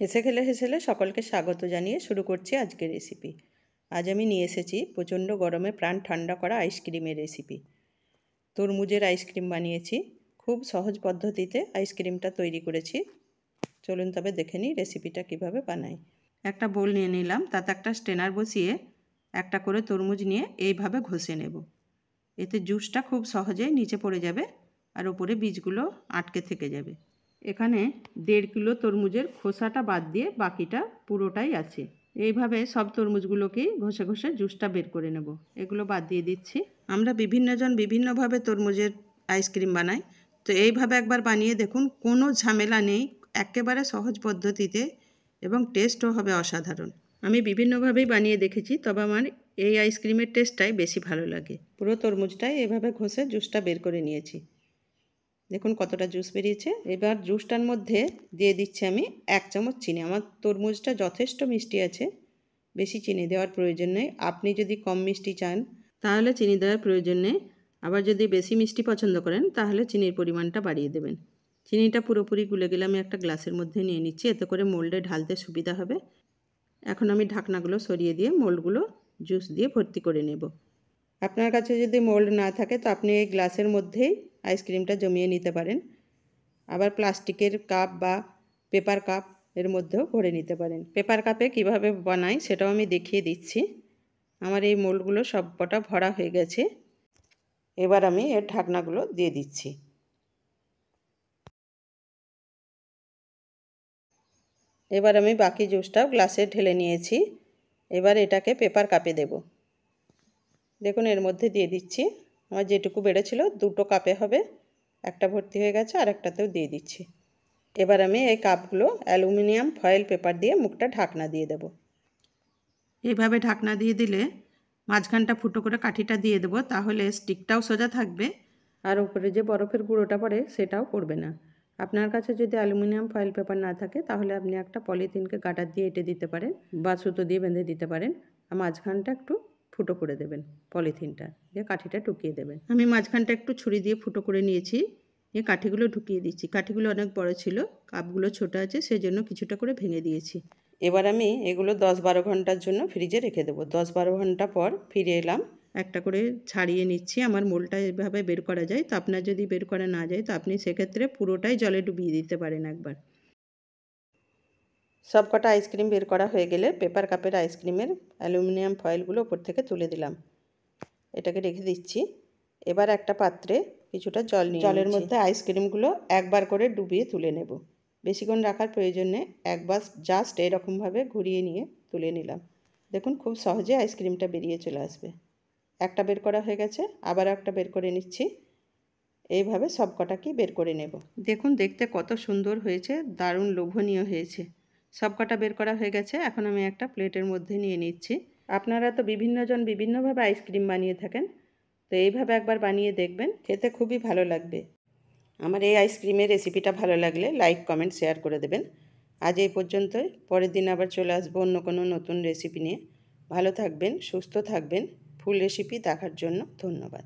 হেসে খেলে হেসেলে সকলকে স্বাগত জানিয়ে শুরু করছি আজকের রেসিপি আজ আমি নিয়ে এসেছি প্রচণ্ড গরমে প্রাণ ঠান্ডা করা আইসক্রিমের রেসিপি তরমুজের আইসক্রিম বানিয়েছি। খুব সহজ পদ্ধতিতে আইসক্রিমটা তৈরি করেছি। চলুন তবে দেখে নিই রেসিপিটা কীভাবে বানাই। একটা বোল নিয়ে নিলাম, তাতে একটা স্টেনার বসিয়ে একটা করে তরমুজ নিয়ে এইভাবে ঘষে নেব। এতে জুসটা খুব সহজেই নিচে পড়ে যাবে আর ওপরে বীজগুলো আটকে থেকে যাবে। এখানে দেড় কিলো তরমুজের খোসাটা বাদ দিয়ে বাকিটা পুরোটাই আছে। এইভাবে সব তরমুজগুলোকেই ঘষে ঘষে জুসটা বের করে নেব। এগুলো বাদ দিয়ে দিচ্ছি। আমরা বিভিন্নজন বিভিন্নভাবে তরমুজের আইসক্রিম বানাই। তো এইভাবে একবার বানিয়ে দেখুন, কোনো ঝামেলা নেই, একেবারে সহজ পদ্ধতিতে এবং টেস্টও হবে অসাধারণ। আমি বিভিন্নভাবেই বানিয়ে দেখেছি, তবে আমার এই আইসক্রিমের টেস্টটাই বেশি ভালো লাগে। পুরো তরমুজটাই এভাবে ঘষে জুসটা বের করে নিয়েছি। দেখুন কতটা জুস বেরিয়েছে। এবার জুসটার মধ্যে দিয়ে দিচ্ছি আমি এক চামচ চিনি। আমার তরমুজটা যথেষ্ট মিষ্টি আছে, বেশি চিনি দেওয়ার প্রয়োজন নেই। আপনি যদি কম মিষ্টি চান, তাহলে চিনি দেওয়ার প্রয়োজন নেই। আবার যদি বেশি মিষ্টি পছন্দ করেন, তাহলে চিনির পরিমাণটা বাড়িয়ে দেবেন। চিনিটা পুরোপুরি গুলে গেলে আমি একটা গ্লাসের মধ্যে নিয়ে নিচ্ছি, এতে করে মোল্ডে ঢালতে সুবিধা হবে। এখন আমি ঢাকনাগুলো সরিয়ে দিয়ে মোল্ডগুলো জুস দিয়ে ভর্তি করে নেব। আপনার কাছে যদি মোল্ড না থাকে, তো আপনি এই গ্লাসের মধ্যেই আইসক্রিমটা জমিয়ে নিতে পারেন। আবার প্লাস্টিকের কাপ বা পেপার কাপ এর মধ্যেও ভরে নিতে পারেন। পেপার কাপে কীভাবে বানাই সেটাও আমি দেখিয়ে দিচ্ছি। আমার এই মোল্ডগুলো সব কটা ভরা হয়ে গেছে। এবার আমি এর ঢাকনাগুলো দিয়ে দিচ্ছি। এবার আমি বাকি জুসটাও গ্লাসে ঢেলে নিয়েছি। এবার এটাকে পেপার কাপে দেব। দেখুন এর মধ্যে দিয়ে দিচ্ছি। আমার যেটুকু বেড়েছিল দুটো কাপে হবে। একটা ভর্তি হয়ে গেছে আর একটাতেও দিয়ে দিচ্ছি। এবার আমি এই কাপগুলো অ্যালুমিনিয়াম ফয়েল পেপার দিয়ে মুখটা ঢাকনা দিয়ে দেব। এইভাবে ঢাকনা দিয়ে দিলে মাঝখানটা ফুটো করে কাঠিটা দিয়ে দেবো, তাহলে স্টিকটাও সোজা থাকবে। আর উপরে যে বরফের গুঁড়োটা পড়ে, সেটাও পড়বে না। আপনার কাছে যদি অ্যালুমিনিয়াম ফয়েল পেপার না থাকে, তাহলে আপনি একটা পলিথিনকে গাটার দিয়ে এঁটে দিতে পারেন বা সুতো দিয়ে বেঁধে দিতে পারেন। আর মাঝখানটা একটু ফুটো করে দেবেন পলিথিনটা দিয়ে কাঠিটা ঢুকিয়ে দেবেন। আমি মাঝখানটা একটু ছুরি দিয়ে ফুটো করে নিয়েছি নিয়ে কাঠিগুলো ঢুকিয়ে দিচ্ছি। কাঠিগুলো অনেক বড় ছিল কাপগুলো ছোট আছে সেই জন্য কিছুটা করে ভেঙে দিয়েছি। এবার আমি এগুলো দশ বারো ঘণ্টার জন্য ফ্রিজে রেখে দেবো। দশ বারো ঘণ্টা পর ফিরে এলাম। একটা করে ছাড়িয়ে নিচ্ছি আমার মোলটা এভাবে বের করা যায়। তো আপনার যদি বের করা না যায় তো আপনি সেক্ষেত্রে পুরোটাই জলে ডুবিয়ে দিতে পারেন একবার। সব কটা আইসক্রিম বের করা হয়ে গেলে পেপার কাপের আইসক্রিমের অ্যালুমিনিয়াম ফয়েলগুলো ওপর থেকে তুলে দিলাম। এটাকে রেখে দিচ্ছি। এবার একটা পাত্রে কিছুটা জল নিয়ে জলের মধ্যে আইসক্রিমগুলো একবার করে ডুবিয়ে তুলে নেব। বেশিক্ষণ রাখার প্রয়োজনে একবার জাস্ট এরকমভাবে ঘুরিয়ে নিয়ে তুলে নিলাম। দেখুন খুব সহজে আইসক্রিমটা বেরিয়ে চলে আসবে। একটা বের করা হয়ে গেছে আবার একটা বের করে নিচ্ছি। এইভাবে সব কটাকেই বের করে নেব। দেখুন দেখতে কত সুন্দর হয়েছে দারুণ লোভনীয় হয়েছে। সব কটা বের করা হয়ে গেছে, এখন আমি একটা প্লেটের মধ্যে নিয়ে নিচ্ছি। আপনারা তো বিভিন্নজন বিভিন্নভাবে আইসক্রিম বানিয়ে থাকেন, তো এইভাবে একবার বানিয়ে দেখবেন, খেতে খুবই ভালো লাগবে। আমার এই আইসক্রিমের রেসিপিটা ভালো লাগলে লাইক কমেন্ট শেয়ার করে দেবেন। আজ এই পর্যন্তই, পরের দিন আবার চলে আসব অন্য কোনো নতুন রেসিপি নিয়ে। ভালো থাকবেন, সুস্থ থাকবেন, ফুল রেসিপি দেখার জন্য ধন্যবাদ।